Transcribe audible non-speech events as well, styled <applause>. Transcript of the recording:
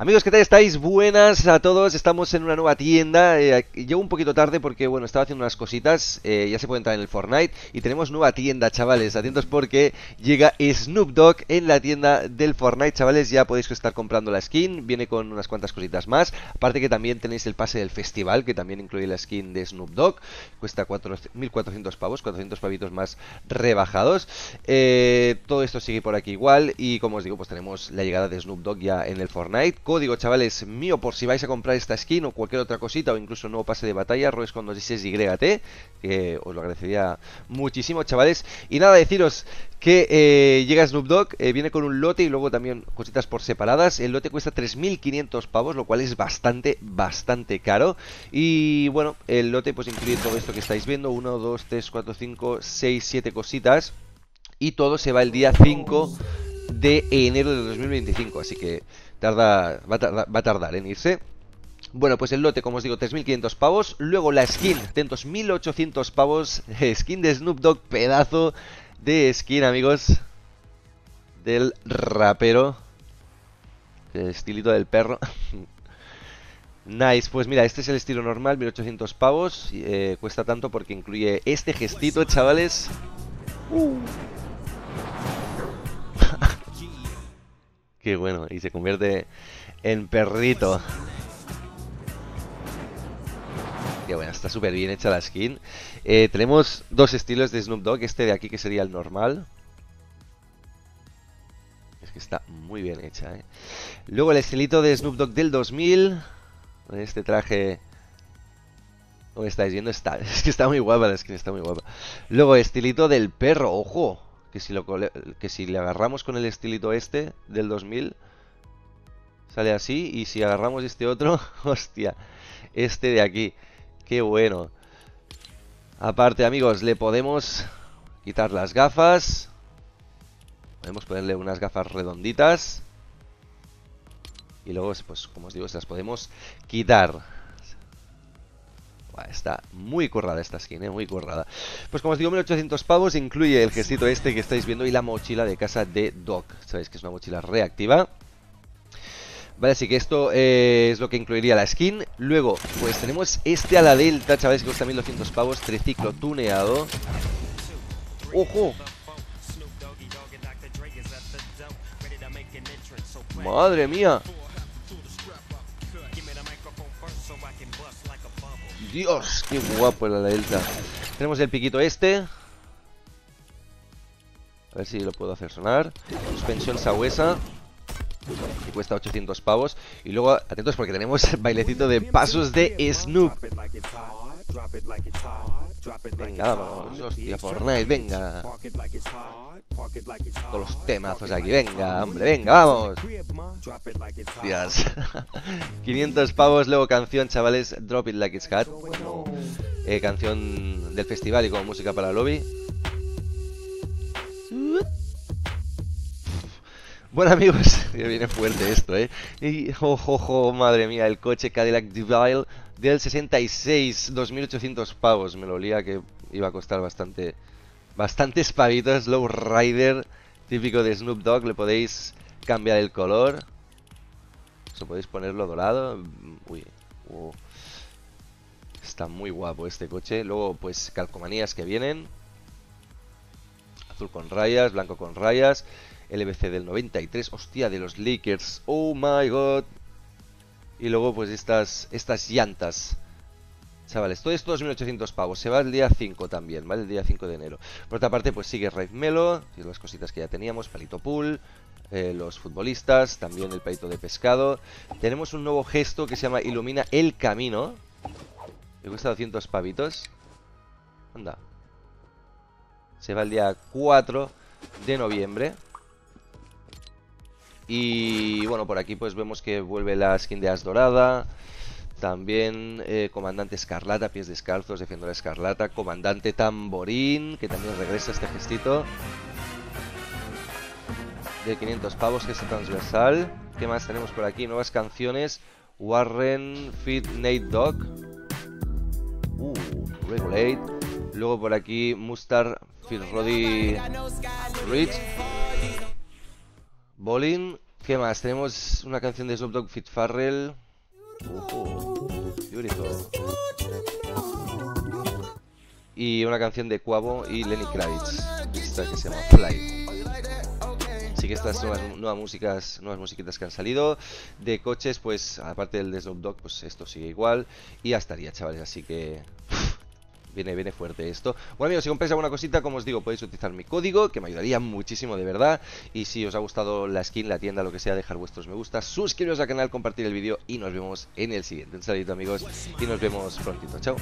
Amigos, ¿qué tal estáis? Buenas a todos, estamos en una nueva tienda. Eh, llego un poquito tarde porque, bueno, estaba haciendo unas cositas. Eh, ya se puede entrar en el Fortnite. Y tenemos nueva tienda, chavales. Atentos porque llega Snoop Dogg en la tienda del Fortnite, chavales. Ya podéis estar comprando la skin. Viene con unas cuantas cositas más. Aparte que también tenéis el pase del festival, que también incluye la skin de Snoop Dogg. Cuesta 1.400 pavos, 400 pavitos más rebajados. Eh, todo esto sigue por aquí igual. Y como os digo, pues tenemos la llegada de Snoop Dogg ya en el Fortnite código, chavales, mío por si vais a comprar esta skin o cualquier otra cosita o incluso un nuevo pase de batalla, Roes con 26YT, que os lo agradecería muchísimo, chavales. Y nada, deciros que eh, llega Snoop Dogg, eh, viene con un lote y luego también cositas por separadas. El lote cuesta 3.500 pavos, lo cual es bastante, bastante caro. Y bueno, el lote pues incluye todo esto que estáis viendo, 1, 2, 3, 4, 5, 6, 7 cositas. Y todo se va el día 5 de enero de 2025, así que Tarda, va, a tardar, en irse. Bueno, pues el lote, como os digo, 3.500 pavos. Luego la skin, atentos, 1.800 pavos. <laughs> Skin de Snoop Dogg, pedazo de skin, amigos. Del rapero. Estilito del perro. <laughs> nice, pues mira, este es el estilo normal, 1.800 pavos. Eh, cuesta tanto porque incluye este gestito, chavales. Uh. Qué bueno, y se convierte en perrito. Qué bueno, está súper bien hecha la skin. Eh, tenemos dos estilos de Snoop Dogg. Este de aquí que sería el normal. Es que está muy bien hecha, ¿eh? Luego el estilito de Snoop Dogg del 2000. Este traje... Como estáis viendo, está, <laughs> es que está muy guapa la skin, está muy guapa. Luego estilito del perro, ojo que si, lo, que si le agarramos con el estilito este del 2000 sale así y si agarramos este otro, <laughs> hostia, este de aquí, qué bueno. Aparte amigos, le podemos quitar las gafas, podemos ponerle unas gafas redonditas y luego pues como os digo, se las podemos quitar. Está muy currada esta skin, ¿eh? muy currada. Pues como os digo, 1800 pavos incluye el gestito este que estáis viendo y la mochila de casa de Doc. Sabéis que es una mochila reactiva. Vale, así que esto eh, es lo que incluiría la skin. Luego, pues tenemos este a la delta, chavales, que cuesta 1200 pavos, triciclo tuneado. ¡Ojo! ¡Madre mía! Dios, qué guapo la delta. Tenemos el piquito este. A ver si lo puedo hacer sonar. Suspensión sabuesa. Que cuesta 800 pavos. Y luego, atentos porque tenemos bailecito de pasos de Snoop. Venga, vamos. Hostia, Fortnite, venga. Todos los temazos aquí, venga, hombre, venga, vamos. Dios. <laughs> 500 pavos, luego canción, chavales, Drop It Like It's Hot. Eh, canción del festival y como música para el lobby. Bueno amigos, <laughs> viene fuerte esto, ¿eh? Y, ojo, madre mía, el coche Cadillac Deville del 66, 2800 pavos. Me lo olía que iba a costar bastante, bastantes pavitos. Low Rider, típico de Snoop Dogg. Le podéis cambiar el color. Eso podéis ponerlo dorado. Uy, uh. está muy guapo este coche. Luego, pues, calcomanías que vienen. Azul con rayas, blanco con rayas. LBC del 93, hostia, de los Lakers, oh my god. Y luego pues estas, estas llantas. Chavales, todo esto 2.800 pavos. Se va el día 5 también, ¿vale? El día 5 de enero. Por otra parte, pues sigue Raid Melo, y las cositas que ya teníamos, Palito Pool, eh, los futbolistas, también el palito de pescado. Tenemos un nuevo gesto que se llama Ilumina el Camino. Me cuesta 200 pavitos. Anda. Se va el día 4 de noviembre. Y bueno, por aquí pues vemos que vuelve la skin de As Dorada. También eh, Comandante Escarlata, pies descalzos, Defensor Escarlata. Comandante Tamborín, que también regresa este gestito. De 500 pavos, que es transversal. ¿Qué más tenemos por aquí? Nuevas canciones. Warren, Fit, Nate Dog. Uh, Regulate. Luego por aquí Mustar, Phil Roddy, Rich. Bolin ¿Qué más? Tenemos una canción de Snoop Dogg Fit Farrell. Y una canción de Quavo y Lenny Kravitz. Esta que se llama Fly. Así que estas son nuevas, nuevas músicas, nuevas musiquitas que han salido. De coches, pues aparte del de Snoop Dogg, pues esto sigue igual. Y ya estaría, chavales. Así que Viene, viene fuerte esto. Bueno amigos, si compráis alguna cosita, como os digo, podéis utilizar mi código, que me ayudaría muchísimo de verdad. Y si os ha gustado la skin, la tienda, lo que sea, dejar vuestros me gusta, suscribiros al canal, compartir el vídeo y nos vemos en el siguiente. Un saludo amigos y nos vemos prontito. Chao.